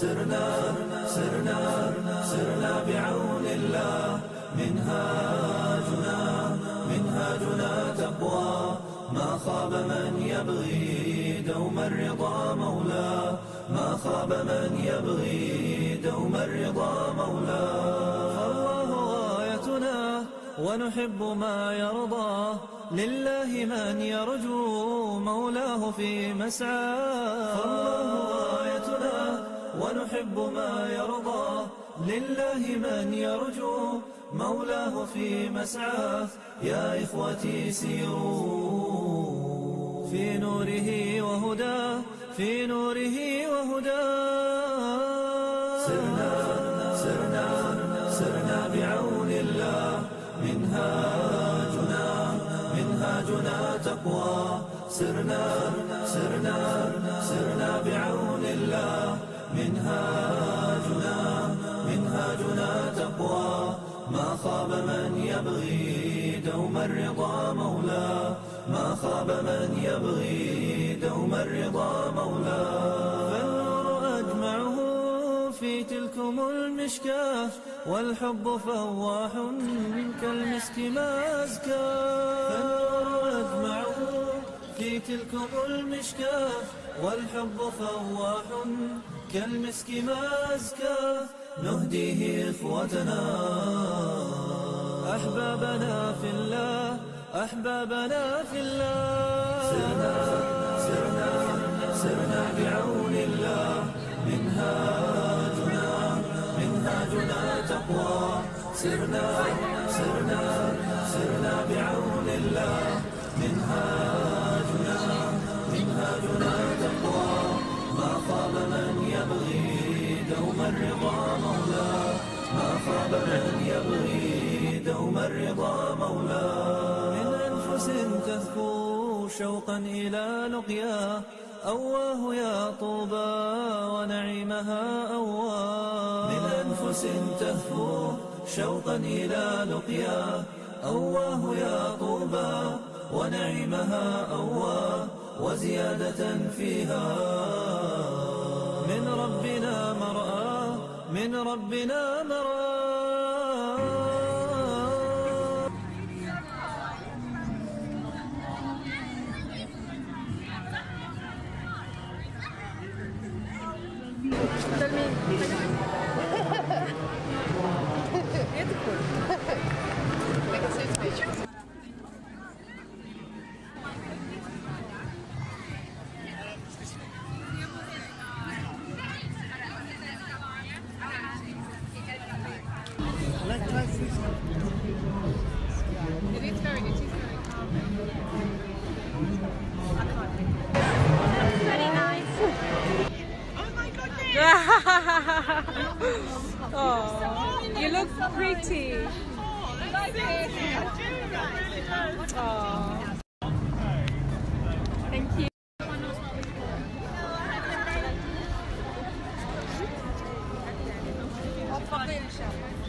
سرنا سرنا سرنا بعون الله. منهاجنا منهاجنا تقوى. ما خاب من يبغي دوم الرضا مولاه ما خاب من يبغي دوم الرضا مولاه فالله غايتنا ونحب ما يرضى. لله من يرجو مولاه في مسعاه ونحب ما يرضى. لله من يرجو مولاه في مسعاه. يا إخوتي سيروا في نوره وهداه في نوره وهداه سرنا سرنا سرنا بعون الله. منهاجنا منهاجنا تقوى. سرنا سرنا سرنا بعون الله. خاب من يبغي دوم الرضا مولاه ما خاب من يبغي دوم الرضا مولاه فالنور أجمعه في تلكم المشكاة والحب فواح كالمسك ما أزكى فالنور أجمعه في تلكم المشكاة والحب فواح كالمسك ما أزكى نهديه إخوتنا. أحبابنا في الله أحبابنا في الله. سرنا سرنا سرنا بعون الله. منهاجنا منهاجنا تقوى. سرنا سرنا سرنا بعون الله. منهاجنا منهاجنا تقوى. ما خاب من يبغي دوم الرضا مولاه شوقا إلى لقياه أواه يا طوبى ونعيمها أواه من أنفس تهفو شوقا إلى لقياه أواه يا طوبى ونعيمها أواه وزيادة فيها. من ربنا مرآة من ربنا مرآة oh, you look pretty. Thank you. Thank you.